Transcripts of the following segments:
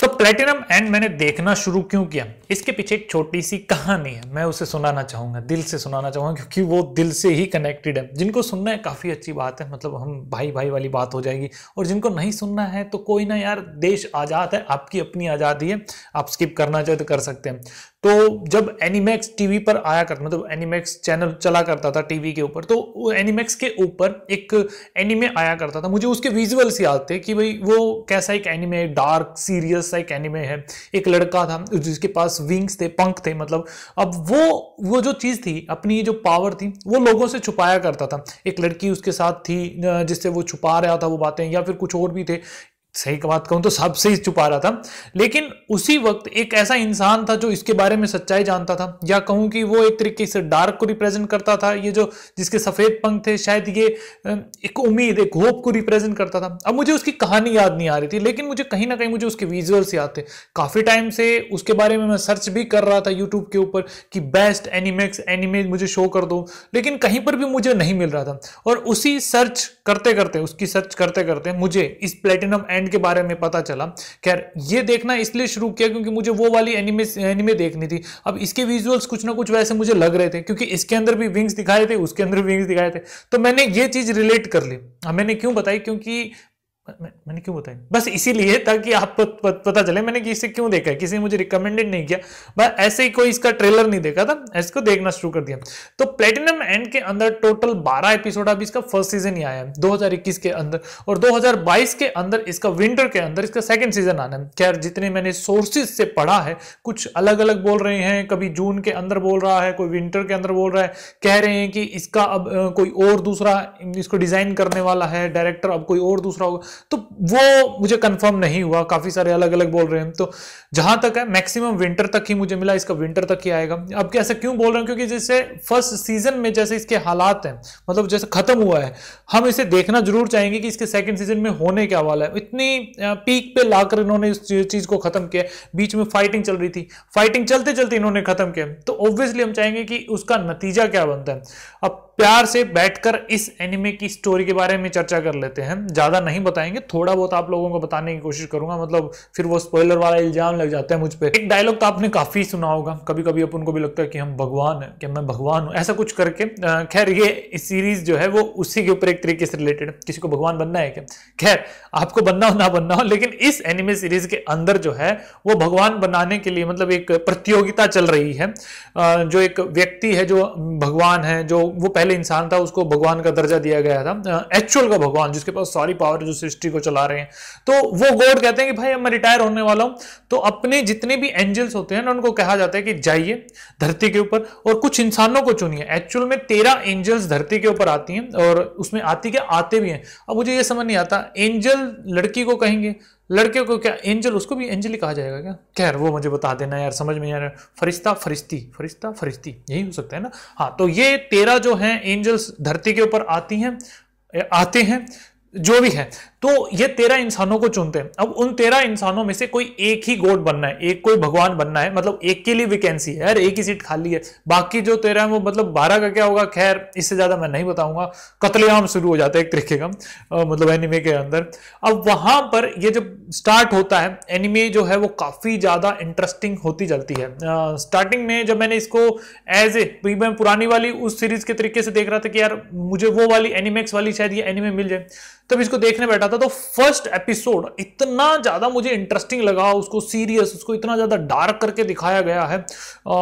तो platinum and मैंने देखना शुरू क्यों किया? इसके पीछे एक छोटी सी कहानी है। मैं उसे सुनाना चाहूँगा, दिल से सुनाना चाहूँगा, क्योंकि वो दिल से ही कनेक्टेड है। जिनको सुनना है काफ़ी अच्छी बात है मतलब हम भाई भाई वाली बात हो जाएगी। और जिनको नहीं सुनना है तो कोई ना यार, देश आज़ाद है, आपकी अपनी आज़ादी है, आप स्किप करना चाहे तो कर सकते हैं। तो जब एनिमैक्स टीवी पर आया करता मतलब एनिमैक्स चैनल चला करता था टीवी के ऊपर तो एनिमैक्स के ऊपर एक एनिमे आया करता था। मुझे उसके विजुअल्स याद थे कि भाई वो कैसा एक एनिमे डार्क सीरियस सा एक एनिमे है। एक लड़का था, जिसके पास विंग्स थे, पंख थे मतलब। अब वो वो जो चीज़ थी, अपनी जो पावर थी, वो लोगों से छुपाया करता था। एक लड़की उसके साथ थी, जिससे वो छुपा रहा था वो बातें, या फिर कुछ और भी थे। सही बात कहूँ तो सबसे ही छुपा रहा था। लेकिन उसी वक्त एक ऐसा इंसान था जो इसके बारे में सच्चाई जानता था। या कहूँ कि वो एक तरीके से डार्क को रिप्रेजेंट करता था। ये जो, जिसके सफ़ेद पंख थे, शायद ये एक उम्मीद, एक होप को रिप्रेजेंट करता था। अब मुझे उसकी कहानी याद नहीं आ रही थी, लेकिन मुझे कहीं ना कहीं मुझे उसके विजुअल्स याद थे। काफ़ी टाइम से उसके बारे में मैं सर्च भी कर रहा था यूट्यूब के ऊपर कि बेस्ट एनिमेक्स एनिमे मुझे शो कर दो। लेकिन कहीं पर भी मुझे नहीं मिल रहा था। और उसी सर्च करते करते उसकी सर्च करते करते मुझे इस प्लेटिनम एंड के बारे में पता चला। खैर, ये देखना इसलिए शुरू किया क्योंकि मुझे वो वाली एनिमे एनिमे देखनी थी। अब इसके विजुअल्स कुछ ना कुछ वैसे मुझे लग रहे थे, क्योंकि इसके अंदर भी विंग्स दिखाए थे, उसके अंदर विंग्स दिखाए थे। तो मैंने ये चीज़ रिलेट कर ली। मैंने क्यों बताई? क्योंकि मैंने क्यों बताया? बस इसीलिए ताकि आप पता चले मैंने कि इसे क्यों देखा है? किसी ने मुझे रिकमेंडेड नहीं किया। बस ऐसे ही कोई इसका ट्रेलर नहीं देखा था, इसको देखना शुरू कर दिया। तो प्लेटिनम एंड के अंदर टोटल 12 एपिसोड अभी इसका फ़र्स्ट सीज़न ही आया है 2021 के अंदर। और 2022 के अंदर, इसका विंटर के अंदर, इसका सेकंड सीज़न आना है। खैर, जितने मैंने सोर्सेज से पढ़ा है, कुछ अलग अलग बोल रहे हैं, कभी जून के अंदर बोल रहा है, कोई विंटर के अंदर बोल रहा है, कह रहे हैं कि इसका अब कोई और दूसरा, इसको डिज़ाइन करने वाला है डायरेक्टर अब कोई और दूसरा होगा। तो वो मुझे कंफर्म नहीं हुआ, काफ़ी सारे अलग अलग बोल रहे हैं। तो जहाँ तक है मैक्सिमम विंटर तक ही मुझे मिला, इसका विंटर तक ही आएगा। अब कैसे क्यों बोल रहे हैं? क्योंकि जैसे फ़र्स्ट सीज़न में जैसे इसके हालात हैं मतलब जैसे खत्म हुआ है, हम इसे देखना ज़रूर चाहेंगे कि इसके सेकेंड सीज़न में होने क्या वाला है। इतनी पीक पे लाकर इन्होंने इस चीज़ को खत्म किया। बीच में फाइटिंग चल रही थी। फाइटिंग चलते चलते इन्होंने खत्म किया। तो ऑब्वियसली हम चाहेंगे कि उसका नतीजा क्या बनता है। अब प्यार से बैठकर इस एनिमे की स्टोरी के बारे में चर्चा कर लेते हैं। ज़्यादा नहीं बताएँगे। थोड़ा बहुत आप लोगों को बताने की कोशिश करूँगा मतलब फिर वो स्पॉइलर वाला इल्ज़ाम लग जाता है मुझ पर एक डायलॉग तो आपने काफ़ी सुना होगा। कभी कभी अपन को भी लगता है कि हम भगवान है, कि मैं भगवान हूँ, ऐसा कुछ करके। खैर, ये सीरीज़ जो है, वो उसी के ऊपर एक तरीके से रिलेटेड किसी को भगवान बनना है क्या? खैर, आपको बनना हो, ना बनना हो, लेकिन इस एनिमे सीरीज़ के अंदर जो है, वो भगवान बनाने के लिए मतलब एक प्रतियोगिता चल रही है। जो एक व्यक्ति है, जो भगवान है, जो वो पहले इंसान था, उसको भगवान का दर्जा दिया गया था। एक्चुअल का भगवान, जिसके पास सारी पावर जो सृष्टि को चला रहे हैं। तो वो गॉड कहते हैं कि भाई अब मैं रिटायर होने वाला हूँ। तो अपने जितने भी एंजल्स होते हैं ना, उनको कहा जाता है कि जाइए धरती के ऊपर और कुछ इंसानों को चुनिए। एक्चुअल में तेरह एंजल्स धरती के ऊपर आती हैं और उसमें आती क्या? आते भी हैं। अब मुझे ये समझ नहीं आता एंजल लड़की को कहेंगे, लड़के को क्या? एंजल उसको भी एंजल ही कहा जाएगा क्या? खैर, वो मुझे बता देना यार, समझ में यार फरिश्ता, फरिश्ती फरिश्ता, फरिश्ती, यही हो सकता है ना? हाँ तो ये तेरह जो हैं एंजल्स धरती के ऊपर आती हैं, आते हैं, जो भी है। तो ये तेरह इंसानों को चुनते हैं। अब उन तेरह इंसानों में से कोई एक ही गोड बनना है, एक कोई भगवान बनना है मतलब एक के लिए वैकेंसी है। यार, एक ही सीट खाली है। बाकी जो तेरह है, वो मतलब बारह का क्या होगा? खैर, इससे ज़्यादा मैं नहीं बताऊँगा। कतलेआम शुरू हो जाता है एक तरीके का मतलब एनिमे के अंदर। अब वहाँ पर ये जब स्टार्ट होता है एनिमे जो है, वो काफ़ी ज़्यादा इंटरेस्टिंग होती चलती है। स्टार्टिंग में जब मैंने इसको एज ए मैं पुरानी वाली उस सीरीज़ के तरीके से देख रहा था कि यार, मुझे वो वाली एनिमेक्स वाली शायद ये एनिमे मिल जाए। तब इसको देखने बैठा था तो फ़र्स्ट एपिसोड इतना ज़्यादा मुझे इंटरेस्टिंग लगा उसको सीरियस उसको इतना ज़्यादा डार्क करके दिखाया गया है। आ,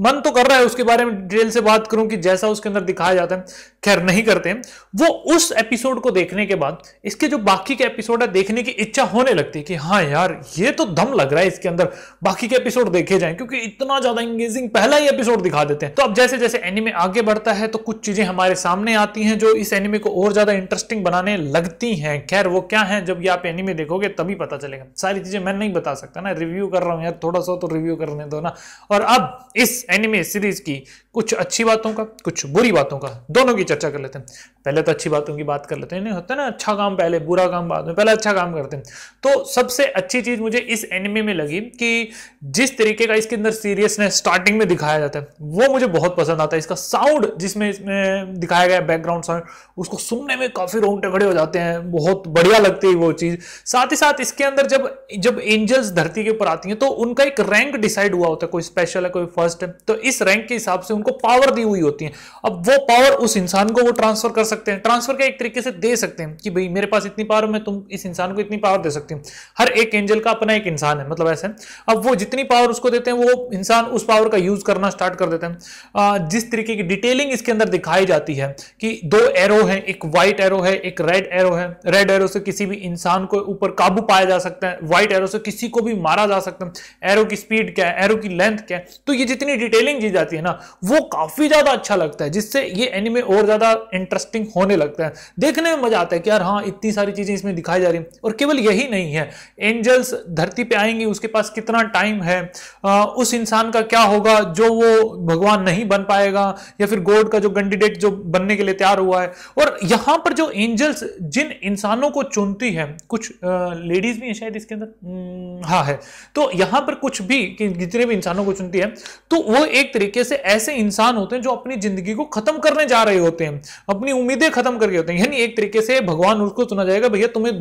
मन तो कर रहा है उसके बारे में डिटेल से बात करूँ कि जैसा उसके अंदर दिखाया जाता है खैर नहीं करते। वो उस एपिसोड को देखने के बाद इसके जो बाकी के एपिसोड है देखने की इच्छा होने लगती है कि हाँ यार ये तो दम लग रहा है इसके अंदर बाकी के एपिसोड देखे जाए क्योंकि इतना ज़्यादा इंगेजिंग पहला ही एपिसोड दिखा देते हैं। तो अब जैसे जैसे एनिमे आगे बढ़ता है तो कुछ चीज़ें हमारे सामने आती हैं जो इस एनिमे को और ज़्यादा इंटरेस्टिंग बनाने लगती हैं। खैर वो क्या है, जब ये आप एनिमे देखोगे, तभी पता चलेगा। सारी चीज़ें मैं नहीं बता सकता ना रिव्यू कर रहा हूँ यार, थोड़ा सा तो रिव्यू करने दो ना। और अब इस एनिमे सीरीज़ की कुछ अच्छी बातों का, कुछ बुरी बातों का, दोनों की चर्चा कर लेते हैं। पहले तो अच्छी बातों की बात कर लेते हैं, नहीं होता ना अच्छा काम पहले, बुरा काम बाद में, पहले अच्छा काम करते हैं। तो सबसे अच्छी चीज़ मुझे इस एनिमे में लगी कि जिस तरीके का इसके अंदर सीरियसनेस स्टार्टिंग में दिखाया जाता है, वो मुझे बहुत पसंद आता है। इसका साउंड जिसमें इसमें दिखाया गया बैकग्राउंड साउंड उसको सुनने में काफ़ी रोंगटे खड़े हो जाते हैं, बहुत बढ़िया लगती है वो चीज़। साथ ही साथ इसके अंदर जब जब एंजल्स धरती के ऊपर आती हैं तो उनका एक रैंक डिसाइड हुआ होता है, कोई स्पेशल है, कोई फ़र्स्ट है। तो इस रैंक के हिसाब से उनको पावर दी हुई होती है। अब वो पावर उस इंसान को वो ट्रांसफ़र कर सकते हैं। ट्रांसफ़र का एक तरीके से दे सकते हैं कि भाई, मेरे पास इतनी पावर मैं तुम इस इंसान को इतनी पावर दे सकती हूँ। हर एक एंजल का अपना एक इंसान है मतलब ऐसे अब वो जितनी पावर उसको देते हैं, वो इंसान उस पावर का यूज़ करना स्टार्ट कर देते हैं। जिस तरीके की डिटेलिंग इसके अंदर दिखाई जाती है कि दो एरो है, एक व्हाइट एरो है, एक रेड एरो है। रेड एरो से किसी भी इंसान को ऊपर काबू पाया जा सकता है। व्हाइट एरो से किसी को भी मारा जा सकता है। एरो की स्पीड क्या है? एरो की लेंथ क्या है? तो ये जितनी डिटेलिंग दी जाती है ना, वो काफ़ी ज़्यादा अच्छा लगता है, जिससे ये एनिमे और ज़्यादा इंटरेस्टिंग होने लगता है। देखने में मज़ा आता है कि यार हाँ इतनी सारी चीज़ें इसमें दिखाई जा रही है। और केवल यही नहीं है। एंजल्स धरती पे आएँगे, उसके पास कितना टाइम है? उस इंसान का क्या होगा जो वो भगवान नहीं बन पाएगा? या फिर गॉड का जो कैंडिडेट जो बनने के लिए तैयार हुआ है? और यहाँ पर जो एंजल्स जिन इंसानों को चुनती है। कुछ लेडीज़ भी है शायद इसके अंदर। हाँ है। तो यहाँ पर कुछ भी, कि जितने भी इंसानों को चुनती है तो वो एक तरीके से ऐसे इंसान होते हैं जो अपनी ज़िंदगी को खत्म करने जा रहे होते हैं। अपनी उम्मीदें खत्म करके होते हैं। यानी एक तरीके से भगवान उसको सुना जाएगा, भैया, तुम्हें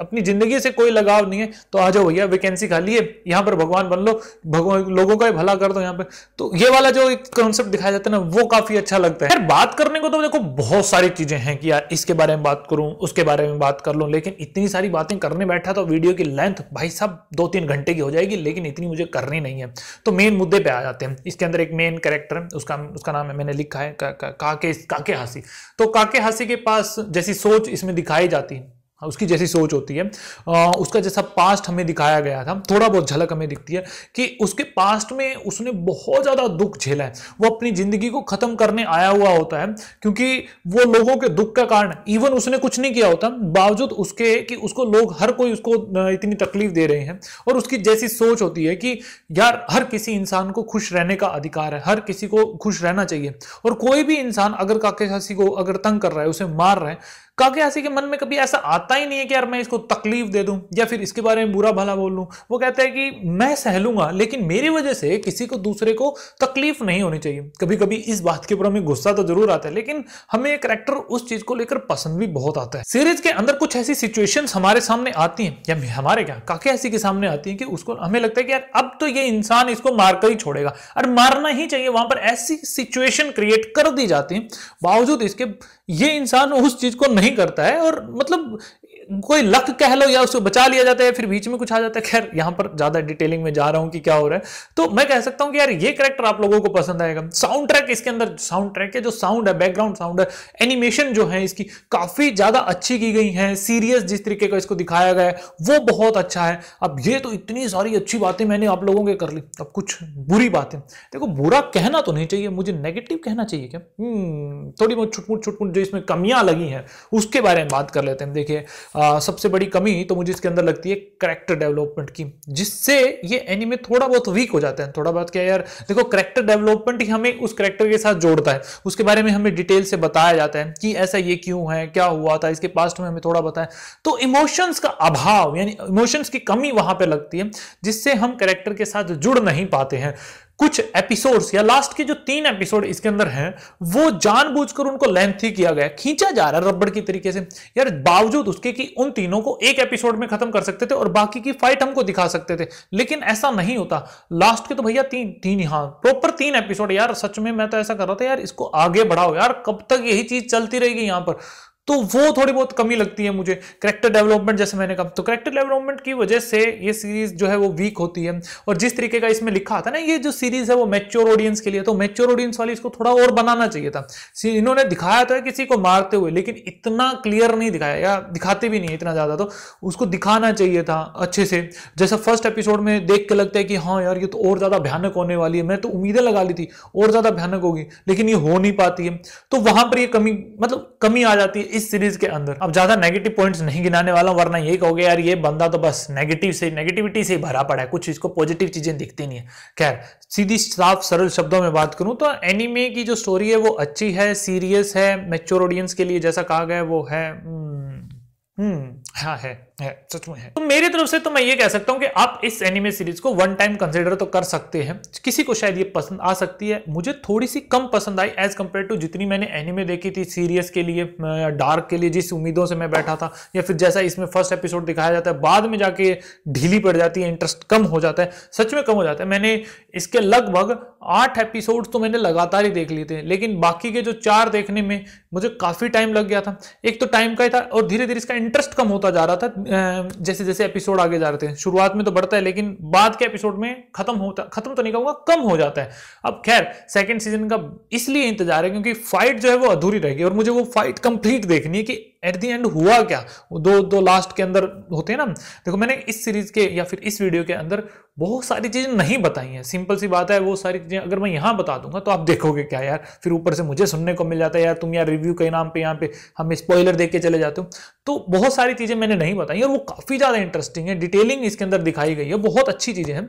अपनी ज़िंदगी से कोई लगाव नहीं है तो आ जाओ भैया वैकेंसी खाली है। यहाँ पर भगवान बन लो। भगवान, लोगों का भला कर दो यहाँ पे। तो ये वाला जो एक कॉन्सेप्ट दिखाया जाता है ना, वो काफ़ी अच्छा लगता है। बात करने को तो देखो, बहुत सारी चीज़ें हैं कि यार इसके बारे में बात करूँ, उसके बारे में बात कर लूँ। लेकिन इतनी सारी बातें करने बैठा तो वीडियो की लेंथ भाई साहब दो तीन घंटे की हो जाएगी लेकिन इतनी मुझे करनी नहीं है। तो मेन मुद्दे पे आ जाते हैं। इसके अंदर एक मेन कैरेक्टर है उसका उसका नाम है मैंने लिखा है का, का, काके काके हँसी। तो काके हँसी के पास जैसी सोच इसमें दिखाई जाती हाँ, उसकी जैसी सोच होती है। उसका जैसा पास्ट हमें दिखाया गया था, थोड़ा बहुत झलक हमें दिखती है कि उसके पास्ट में उसने बहुत ज़्यादा दुख झेला है। वो अपनी ज़िंदगी को ख़त्म करने आया हुआ होता है, क्योंकि वो लोगों के दुख का कारण इवन उसने कुछ नहीं किया होता, बावजूद उसके कि उसको लोग हर कोई उसको इतनी तकलीफ़ दे रहे हैं। और उसकी जैसी सोच होती है कि यार, हर किसी इंसान को खुश रहने का अधिकार है, हर किसी को खुश रहना चाहिए। और कोई भी इंसान अगर काके को अगर तंग कर रहा है, उसे मार रहा है काके के मन में कभी ऐसा आता ही नहीं है कि यार मैं इसको तकलीफ़ दे दूँ, या फिर इसके बारे में बुरा भला बोल लूँ। वो कहता है कि मैं सह लूँगा, लेकिन मेरी वजह से किसी को दूसरे को तकलीफ़ नहीं होनी चाहिए। कभी कभी इस बात के ऊपर हमें गुस्सा तो ज़रूर आता है, लेकिन हमें करेक्टर उस चीज़ को लेकर पसंद भी बहुत आता है। सीरीज़ के अंदर कुछ ऐसी सिचुएशन हमारे सामने आती है, या हमारे क्या, काके ऐसी के सामने आती है कि उसको हमें लगता है कि यार अब तो ये इंसान इसको मारकर ही छोड़ेगा। और मारना ही चाहिए, वहाँ पर ऐसी सिचुएशन क्रिएट कर दी जाती है, बावजूद इसके ये इंसान उस चीज़ को नहीं करता है और मतलब कोई लक कह लो या उसको बचा लिया जाता है फिर बीच में कुछ आ जाता है खैर यहाँ पर ज़्यादा डिटेलिंग में जा रहा हूँ कि क्या हो रहा है। तो मैं कह सकता हूँ कि यार ये करेक्टर आप लोगों को पसंद आएगा। साउंड ट्रैक इसके अंदर साउंड ट्रैक है जो साउंड है बैकग्राउंड साउंड है एनिमेशन जो है इसकी काफ़ी ज़्यादा अच्छी की गई है। सीरियस जिस तरीके का इसको दिखाया गया है वो बहुत अच्छा है। अब ये तो इतनी सारी अच्छी बातें मैंने आप लोगों के कर ली। अब कुछ बुरी बातें। देखो बुरा कहना तो नहीं चाहिए मुझे नेगेटिव कहना चाहिए क्या? हम्म, थोड़ी बहुत छुटमुट छुटमुट जो इसमें कमियाँ लगी हैं उसके बारे में बात कर लेते हैं। देखिए सबसे बड़ी कमी तो मुझे इसके अंदर लगती है करेक्टर डेवलपमेंट की, जिससे ये एनिमे थोड़ा बहुत वीक हो जाता है। थोड़ा बहुत क्या यार, देखो करेक्टर डेवलपमेंट ही हमें उस करेक्टर के साथ जोड़ता है। उसके बारे में हमें डिटेल से बताया जाता है कि ऐसा ये क्यों है, क्या हुआ था, इसके पास्ट में हमें थोड़ा बताया तो इमोशंस का अभाव, यानी इमोशंस की कमी वहाँ पर लगती है, जिससे हम करेक्टर के साथ जुड़ नहीं पाते हैं। कुछ एपिसोड्स या लास्ट के जो तीन एपिसोड इसके अंदर हैं, वो जानबूझकर उनको लेंथी किया गया खींचा जा रहा है रबड़ की तरीके से। यार, बावजूद उसके कि उन तीनों को एक एपिसोड में खत्म कर सकते थे और बाकी की फाइट हमको दिखा सकते थे। लेकिन ऐसा नहीं होता। लास्ट के तो भैया तीन तीन यहाँ प्रॉपर तीन एपिसोड यार, सच में मैं तो ऐसा कर रहा था, यार, इसको आगे बढ़ाओ। यार, कब तक यही चीज़ चलती रहेगी यहाँ पर? तो वो थोड़ी बहुत कमी लगती है मुझे। करेक्टर डेवलपमेंट जैसे मैंने कहा तो करेक्टर डेवलपमेंट की वजह से ये सीरीज़ जो है वो वीक होती है। और जिस तरीके का इसमें लिखा था ना, ये जो सीरीज़ है वो मेच्योर ऑडियंस के लिए तो मेच्योर ऑडियंस वाली इसको थोड़ा और बनाना चाहिए था। इन्होंने दिखाया तो है किसी को मारते हुए, लेकिन इतना क्लियर नहीं दिखाया, या दिखाते भी नहीं इतना ज़्यादा तो उसको दिखाना चाहिए था अच्छे से। जैसा फ़र्स्ट एपिसोड में देख के लगता है कि हाँ यार, ये तो और ज़्यादा भयानक होने वाली है। मैं तो उम्मीदें लगा ली थी, और ज़्यादा भयानक होगी, लेकिन ये हो नहीं पाती है। तो वहाँ पर ये कमी मतलब कमी आ जाती है। इस सीरीज़ के अंदर। अब ज़्यादा नेगेटिव पॉइंट्स नहीं गिनाने वाला वरना यही कहोगे यार ये बंदा तो बस नेगेटिव से नेगेटिविटी से ही भरा पड़ा है कुछ इसको पॉजिटिव चीज़ें दिखती नहीं है। खैर सीधी साफ़ सरल शब्दों में बात करूँ तो एनिमे की जो स्टोरी है वो अच्छी है सीरियस है मेच्योर ऑडियंस के लिए जैसा कहा गया वो है हम्म, हम्म हाँ है। सच में है। तो मेरी तरफ़ से तो मैं ये कह सकता हूँ कि आप इस एनिमे सीरीज़ को वन टाइम कंसिडर तो कर सकते हैं। किसी को शायद ये पसंद आ सकती है। मुझे थोड़ी सी कम पसंद आई एज कंपेयर टू जितनी मैंने एनिमे देखी थी सीरियस के लिए डार्क के लिए, जिस उम्मीदों से मैं बैठा था, या फिर जैसा इसमें फ़र्स्ट एपिसोड दिखाया जाता है, बाद में जाके ढीली पड़ जाती है इंटरेस्ट कम हो जाता है, सच में कम हो जाता है। मैंने इसके लगभग आठ एपिसोड तो मैंने लगातार ही देख लिए थे, लेकिन बाकी के जो चार देखने में मुझे काफ़ी टाइम लग गया था। एक तो टाइम का ही था और धीरे धीरे इसका इंटरेस्ट कम होता जा रहा था। जैसे जैसे एपिसोड आगे जा रहे थे। शुरुआत में तो बढ़ता है, लेकिन बाद के एपिसोड में खत्म होता, खत्म तो नहीं कहूँगा, कम हो जाता है। अब खैर सेकेंड सीज़न का इसलिए इंतज़ार है क्योंकि फाइट जो है वो अधूरी रहेगी और मुझे वो फाइट कंप्लीट देखनी है कि एट दी एंड हुआ क्या? दो दो लास्ट के अंदर होते हैं ना? देखो, मैंने इस सीरीज़ के या फिर इस वीडियो के अंदर बहुत सारी चीज़ें नहीं बताई हैं। सिंपल सी बात है, वो सारी चीज़ें अगर मैं यहाँ बता दूँगा तो आप देखोगे क्या यार? फिर ऊपर से मुझे सुनने को मिल जाता है, यार, तुम यार रिव्यू के नाम पे, यहाँ पे हम स्पॉइलर देख के चले जाते हो। तो बहुत सारी चीज़ें मैंने नहीं बताई और वो काफ़ी ज़्यादा इंटरेस्टिंग है। डिटेलिंग इसके अंदर दिखाई गई है। बहुत अच्छी चीज़ें हैं।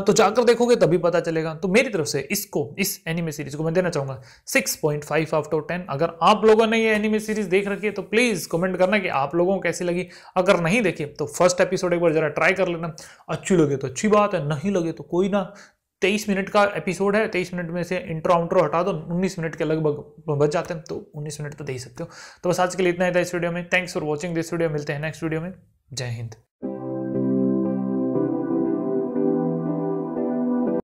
तो जाकर देखोगे, तभी पता चलेगा। तो मेरी तरफ़ से इसको, इस एनिमे सीरीज़ को मैं देना चाहूँगा। Six point five out of ten अगर आप लोगों ने ये एनिमे सीरीज़ देख रखी है तो प्लीज़ कमेंट करना कि आप लोगों को कैसी लगी। अगर नहीं देखी तो फ़र्स्ट एपिसोड एक बार जरा ट्राई कर लेना। अच्छी लगे तो अच्छी बात है, नहीं लगे तो कोई ना। तेईस मिनट का एपिसोड है, तेईस मिनट में से इंट्रो आउट्रो हटा दो, उन्नीस मिनट के लगभग बच जाते हैं तो उन्नीस मिनट तो दे ही सकते हो। तो बस आज के लिए इतना ही था इस वीडियो में। Thanks for watching this video मिलते हैं नेक्स्ट वीडियो में। जय हिंद।